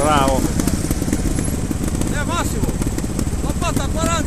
bravo. Eh Massimo l'ho fatta 40